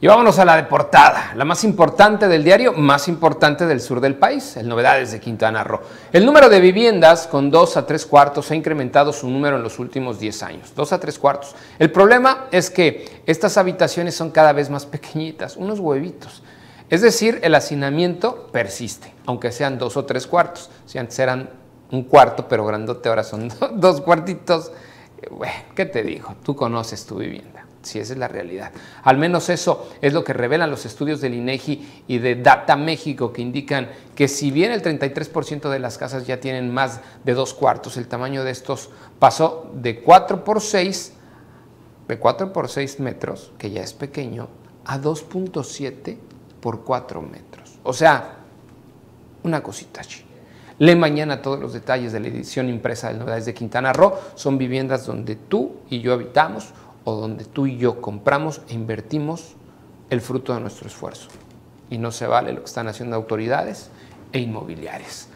Y vámonos a la de portada, la más importante del diario, más importante del sur del país, el Novedades de Quintana Roo. El número de viviendas con dos a tres cuartos ha incrementado su número en los últimos 10 años, dos a tres cuartos. El problema es que estas habitaciones son cada vez más pequeñitas, unos huevitos. Es decir, el hacinamiento persiste, aunque sean dos o tres cuartos. Si antes eran un cuarto, pero grandote, ahora son dos cuartitos. Bueno, ¿qué te digo? Tú conoces tu vivienda si esa es la realidad. Al menos eso es lo que revelan los estudios del INEGI y de Data México que indican que si bien el 33% de las casas ya tienen más de dos cuartos, el tamaño de estos pasó de 4 por 6, de 4 por 6 metros, que ya es pequeño, a 2.7 por 4 metros. O sea, una cosita así. Lee mañana todos los detalles de la edición impresa de Novedades de Quintana Roo. Son viviendas donde tú y yo habitamos o donde tú y yo compramos e invertimos el fruto de nuestro esfuerzo. Y no se vale lo que están haciendo autoridades e inmobiliarias.